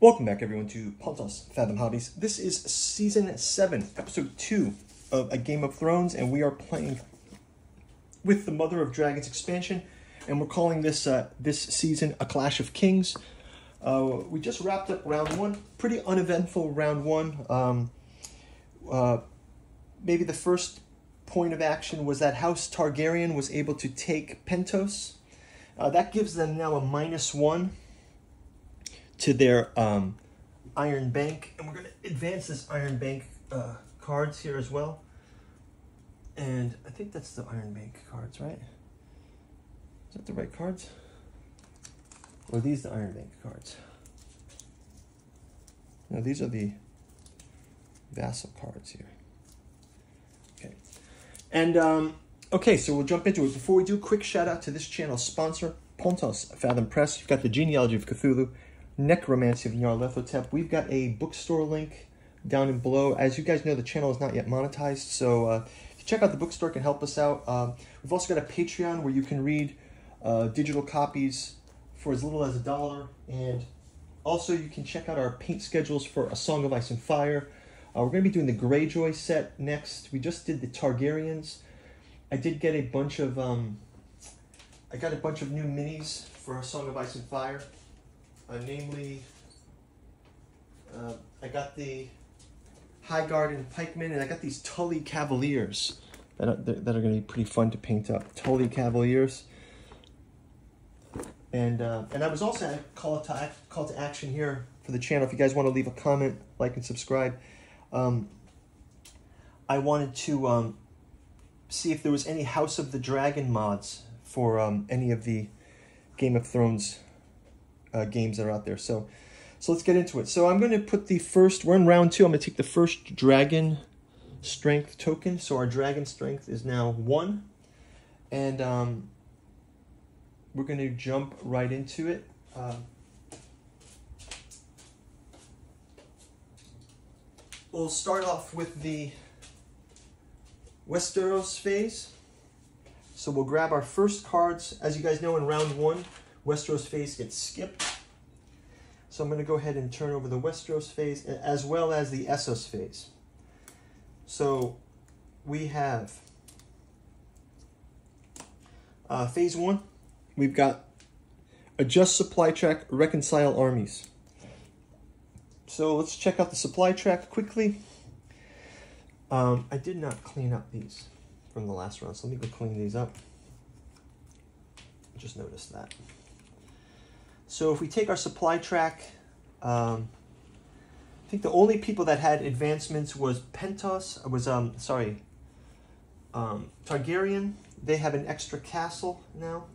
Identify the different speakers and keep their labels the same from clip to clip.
Speaker 1: Welcome back, everyone, to Pontos Fathom Hobbies. This is season seven, episode two of A Game of Thrones, and we are playing with the Mother of Dragons expansion, and we're calling this uh, this season A Clash of Kings. Uh, we just wrapped up round one, pretty uneventful round one. Um, uh, maybe the first point of action was that House Targaryen was able to take Pentos. Uh, that gives them now a minus one to their um, Iron Bank. And we're going to advance this Iron Bank uh, cards here as well. And I think that's the Iron Bank cards, right? Is that the right cards? Or are these the Iron Bank cards? No, these are the vassal cards here. Okay. And, um, okay, so we'll jump into it. Before we do, quick shout out to this channel sponsor, Pontos Fathom Press. You've got the Genealogy of Cthulhu, Necromancy of Nyarlathotep. We've got a bookstore link down in below. As you guys know, the channel is not yet monetized, so uh, check out the bookstore, can help us out. Um, we've also got a Patreon where you can read uh, digital copies for as little as a dollar, and also you can check out our paint schedules for A Song of Ice and Fire. Uh, we're going to be doing the Greyjoy set next. We just did the Targaryens. I did get a bunch of um, I got a bunch of new minis for A Song of Ice and Fire. Uh, namely, uh, I got the High Garden Pikemen, and I got these Tully Cavaliers that are, that are going to be pretty fun to paint up. Tully Cavaliers. And uh, and I was also a call to call to action here for the channel. If you guys want to leave a comment, like, and subscribe, um, I wanted to um, see if there was any House of the Dragon mods for um, any of the Game of Thrones uh, games that are out there. So, so let's get into it. So I'm going to put the first, we're in round two. I'm going to take the first dragon strength token. So our dragon strength is now one. And um, we're going to jump right into it. Uh, we'll start off with the Westeros phase. So we'll grab our first cards. As you guys know, in round one, Westeros phase gets skipped. So I'm going to go ahead and turn over the Westeros phase as well as the Essos phase. So we have uh, phase one. We've got adjust supply track, reconcile armies. So let's check out the supply track quickly. Um, I did not clean up these from the last round, so let me go clean these up. Just noticed that. So if we take our supply track, um, I think the only people that had advancements was Pentos, was, um, sorry, um, Targaryen. They have an extra castle now.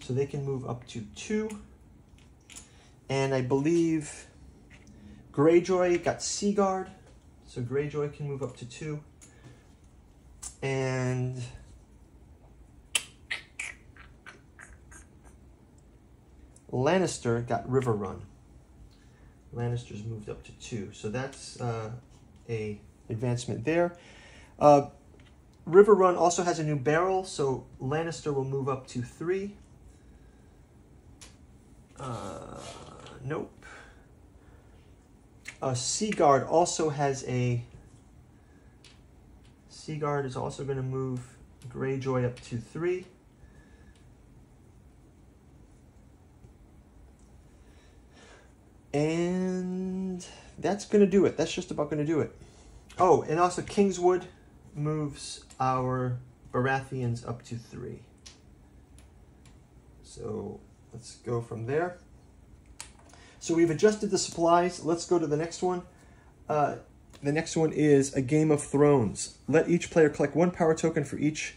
Speaker 1: So they can move up to two. And I believe Greyjoy got Seaguard. So Greyjoy can move up to two. And Lannister got River Run. Lannister's moved up to two. So that's uh, a advancement there. Uh, Riverrun also has a new barrel, so Lannister will move up to three. Uh, nope. Uh, Seaguard also has a... Seaguard is also going to move Greyjoy up to three. And that's going to do it. That's just about going to do it. Oh, and also Kingswood moves our Baratheons up to three. So let's go from there. So we've adjusted the supplies. Let's go to the next one. Uh, the next one is a Game of Thrones. Let each player collect one power token for each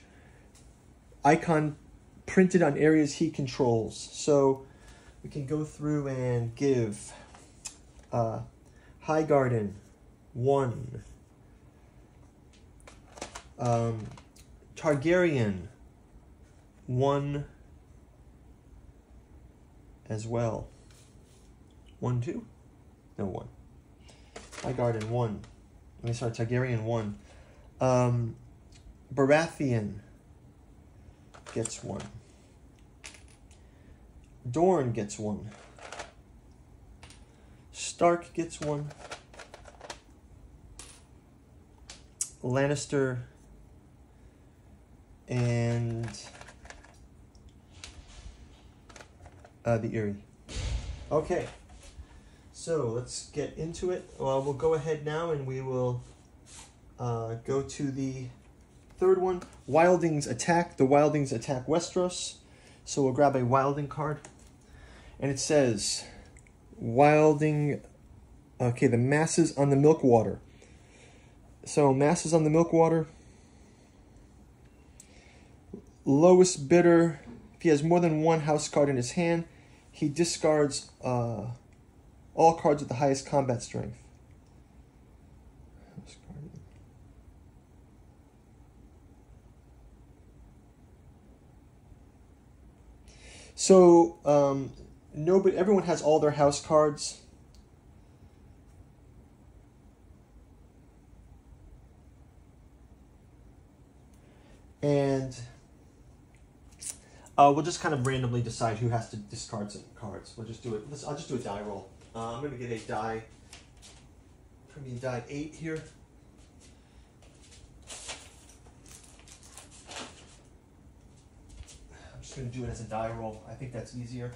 Speaker 1: icon printed on areas he controls. So we can go through and give uh, High Garden one, um, Targaryen one as well. One, two? No, one. High Garden one. Let me start Targaryen one. Um, Baratheon gets one. Dorne gets one. Stark gets one. Lannister and uh, the Eyrie. Okay, so let's get into it. Well, we'll go ahead now and we will uh, go to the third one. Wildings attack. The Wildings attack Westeros. So we'll grab a Wilding card. And it says, Wilding, okay, the masses on the milk water. So masses on the milk water. Lowest bidder, if he has more than one house card in his hand, he discards uh, all cards with the highest combat strength. So um, nobody, everyone has all their house cards. And uh, we'll just kind of randomly decide who has to discard some cards. We'll just do it. Let's, I'll just do a die roll. Uh, I'm going to get a die. Premium die eight here. I'm just going to do it as a die roll. I think that's easier.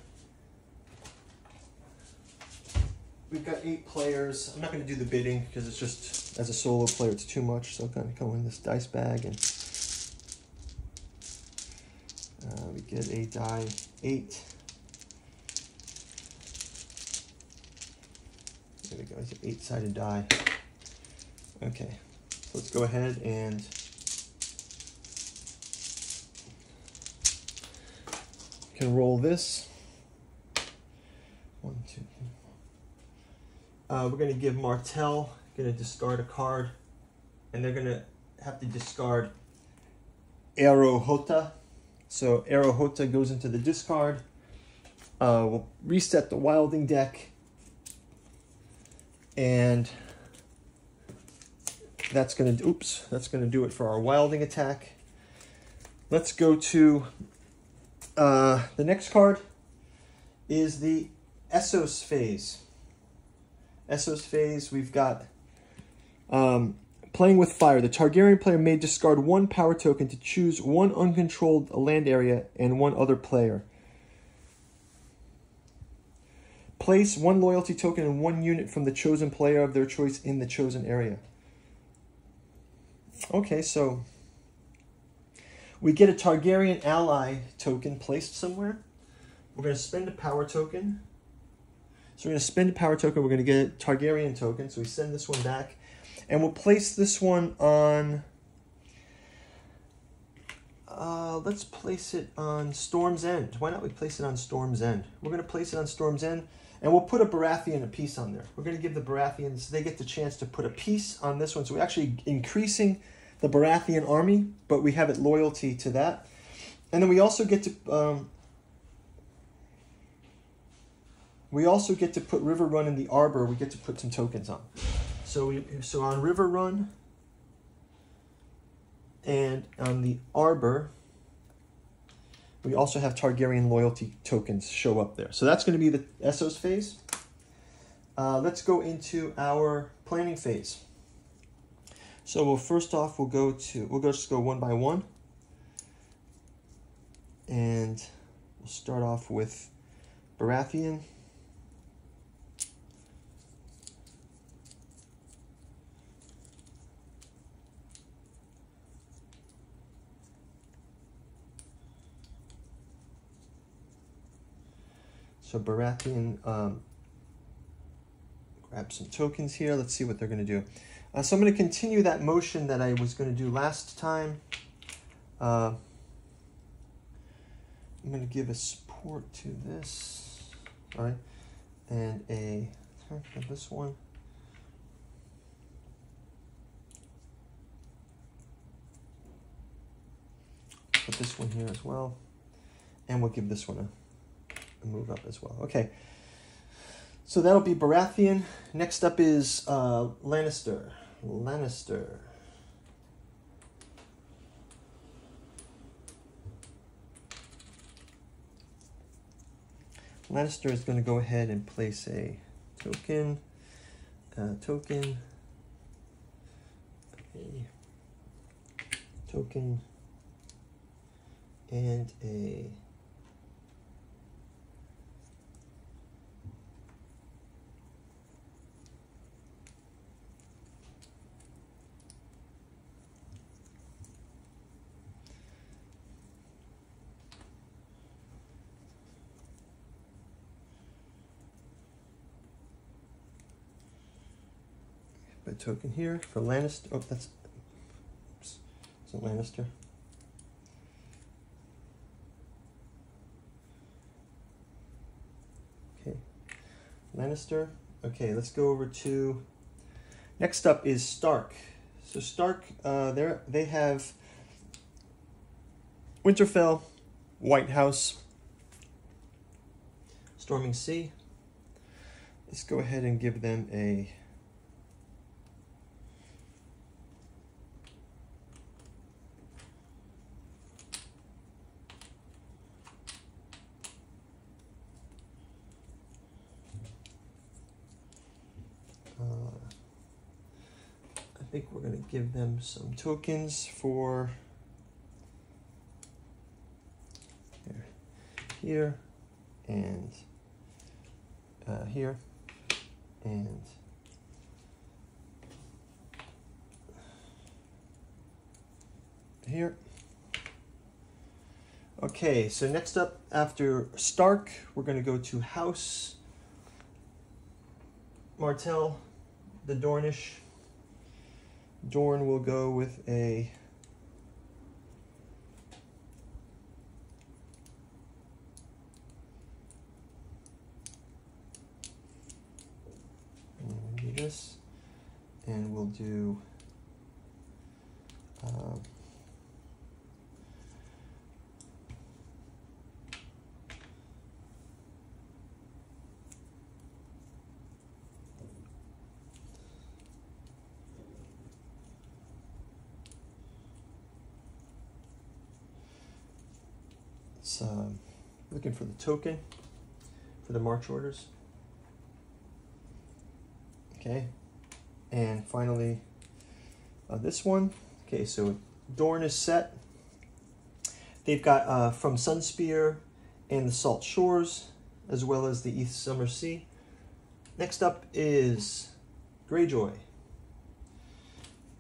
Speaker 1: We've got eight players. I'm not going to do the bidding because it's just, as a solo player, it's too much. So I'm going to go in this dice bag and uh, we get a die eight. There we go, it's an eight-sided die. Okay, so let's go ahead and can roll this. One, two, three. Uh, we're going to give Martell, going to discard a card, and they're going to have to discard Areo Hotah. So Areo Hotah goes into the discard. Uh, we'll reset the Wilding deck. And that's going to, oops, that's going to do it for our Wilding attack. Let's go to uh, the next card is the Essos phase. Essos phase, we've got um, playing with fire. The Targaryen player may discard one power token to choose one uncontrolled land area and one other player. Place one loyalty token and one unit from the chosen player of their choice in the chosen area. Okay, so we get a Targaryen ally token placed somewhere. We're going to spend a power token. So we're going to spend a power token. We're going to get a Targaryen token. So we send this one back. And we'll place this one on... Uh, let's place it on Storm's End. Why not we place it on Storm's End? We're going to place it on Storm's End. And we'll put a Baratheon a piece on there. We're going to give the Baratheons, they get the chance to put a piece on this one. So we're actually increasing the Baratheon army, but we have it loyalty to that. And then we also get to um, we also get to put River Run in the Arbor. We get to put some tokens on. So we so on Riverrun and on the Arbor, we also have Targaryen loyalty tokens show up there. So that's going to be the Essos phase. Uh, let's go into our planning phase. So we'll first off we'll go to we'll go just go one by one. And we'll start off with Baratheon. So Baratheon um, grab some tokens here. Let's see what they're going to do. Uh, so I'm going to continue that motion that I was going to do last time. Uh, I'm going to give a support to this, all right, and a this one. Put this one here as well, and we'll give this one a move up as well. Okay. So that'll be Baratheon. Next up is uh, Lannister. Lannister. Lannister is going to go ahead and place a token. uh, token, a token, and a a token here for Lannister. Oh, that's oops, it's Lannister. Okay, Lannister. Okay, let's go over to. Next up is Stark. So Stark, uh, they they have Winterfell, White House, Storming Sea. Let's go ahead and give them a think we're going to give them some tokens for here, here and uh, here and here. Okay, so next up after Stark, we're going to go to House Martell, the Dornish. Dorne will go with a mm, do this and we'll do It's um, looking for the token for the March orders. Okay, and finally uh, this one. Okay, so Dorne is set. They've got uh, from Sunspear and the Salt Shores, as well as the East Summer Sea. Next up is Greyjoy.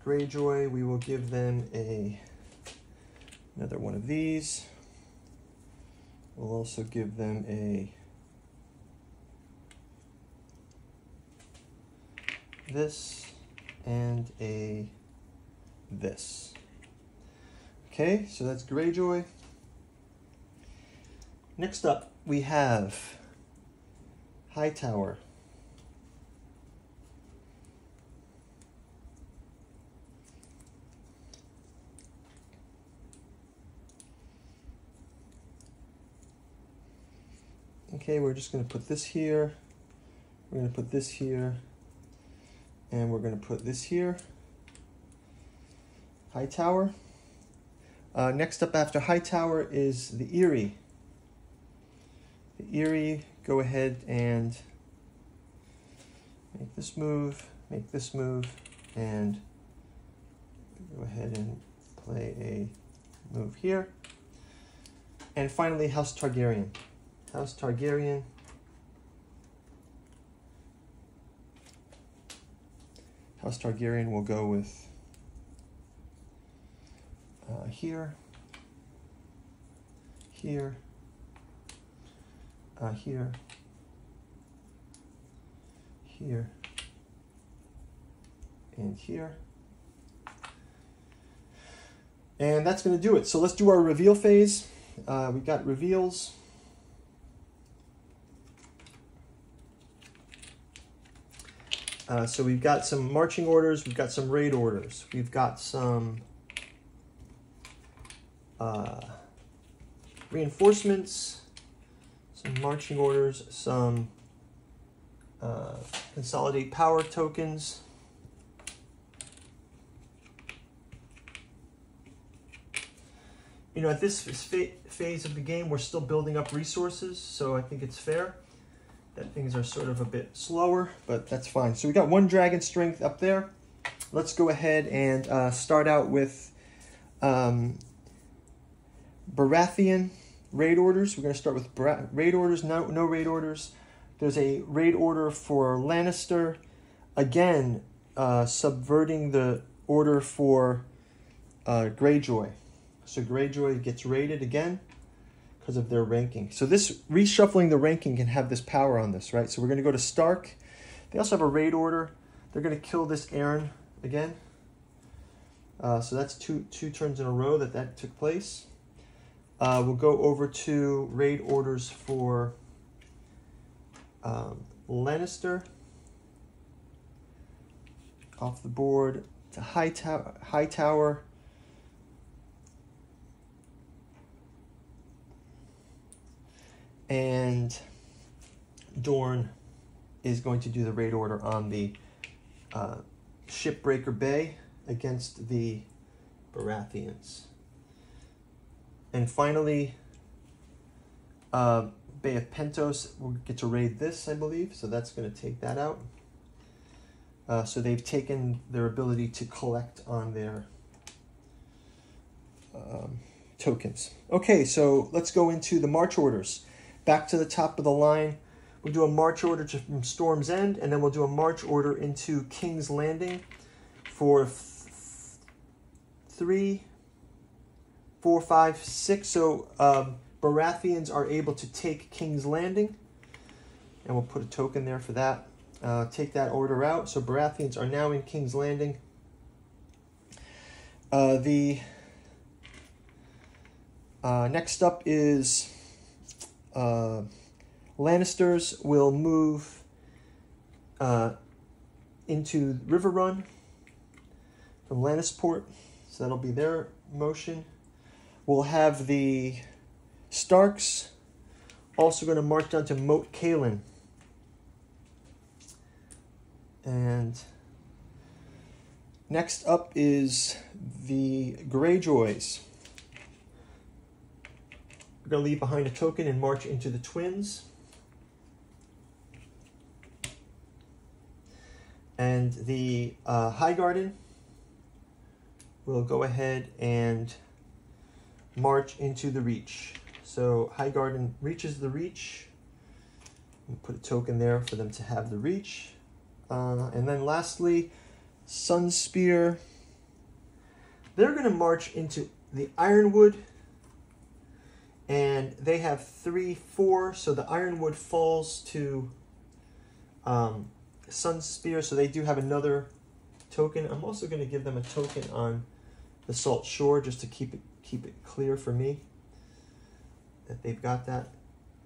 Speaker 1: Greyjoy, we will give them a another one of these. We'll also give them a this and a this. Okay, so that's Greyjoy. Next up, we have Hightower. Okay, we're just going to put this here. We're to put this here. And we're going to put this here. Hightower. Uh, next up after Hightower is the Eyrie. The Eyrie, go ahead and make this move, make this move, and go ahead and play a move here. And finally, House Targaryen. House Targaryen. House Targaryen will go with uh, here, here, uh, here, here, and here. And that's going to do it. So let's do our reveal phase. Uh, we've got reveals. Uh, so we've got some marching orders, we've got some raid orders, we've got some uh, reinforcements, some marching orders, some uh, consolidate power tokens. You know, at this phase of the game, we're still building up resources, so I think it's fair. That things are sort of a bit slower, but that's fine. So we got one dragon strength up there. Let's go ahead and uh, start out with um, Baratheon raid orders. We're going to start with raid orders, no, no raid orders. There's a raid order for Lannister. Again, uh, subverting the order for uh, Greyjoy. So Greyjoy gets raided again because of their ranking. So this reshuffling the ranking can have this power on this, right? So we're going to go to Stark. They also have a raid order. They're going to kill this Arryn again. Uh, so that's two two turns in a row that that took place. Uh, we'll go over to raid orders for um, Lannister. Off the board to Hightower. Hightower. And Dorne is going to do the raid order on the uh, Shipbreaker Bay against the Baratheons. And finally, uh, Bay of Pentos will get to raid this, I believe, so that's going to take that out. Uh, so they've taken their ability to collect on their um, tokens. Okay, so let's go into the march orders. Back to the top of the line, we'll do a march order to, from Storm's End, and then we'll do a march order into King's Landing for three, four, five, six. So um, Baratheons are able to take King's Landing, and we'll put a token there for that. Uh, take that order out. So Baratheons are now in King's Landing. Uh, the uh, next up is uh, Lannisters will move uh, into River Run from Lannisport. So that'll be their motion. We'll have the Starks also going to march down to Moat Cailin. And next up is the Greyjoys. We're going to leave behind a token and march into the Twins. And the uh, Highgarden will go ahead and march into the Reach. So High Garden reaches the Reach. Put a token there for them to have the Reach. Uh, and then lastly, Sun Spear. They're going to march into the Ironwood. And they have three, four. So the Ironwood falls to um, Sunspear. So they do have another token. I'm also going to give them a token on the Salt Shore just to keep it keep it clear for me that they've got that.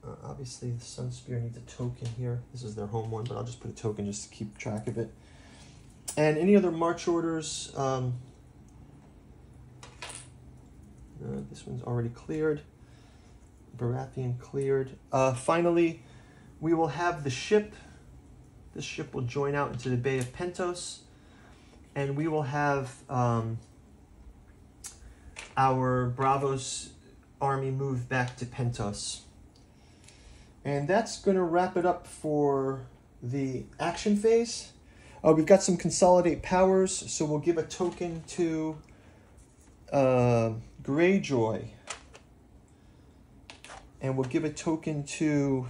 Speaker 1: Uh, obviously, the Sun Spear needs a token here. This is their home one, but I'll just put a token just to keep track of it. And any other march orders? Um, uh, this one's already cleared. Baratheon cleared. Uh, finally, we will have the ship. This ship will join out into the Bay of Pentos. And we will have um, our Braavos army move back to Pentos. And that's going to wrap it up for the action phase. Uh, we've got some consolidate powers, so we'll give a token to uh, Greyjoy. And we'll give a token to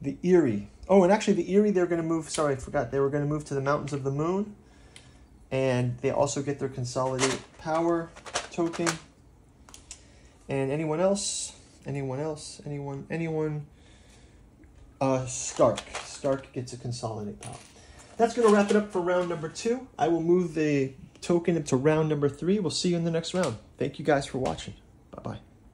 Speaker 1: the Eyrie. Oh, and actually, the Eyrie, they're going to move. Sorry, I forgot. They were going to move to the Mountains of the Moon. And they also get their consolidate power token. And anyone else? Anyone else? Anyone? Anyone? Uh, Stark. Stark gets a consolidate power. That's going to wrap it up for round number two. I will move the token into round number three. We'll see you in the next round. Thank you guys for watching. Bye bye.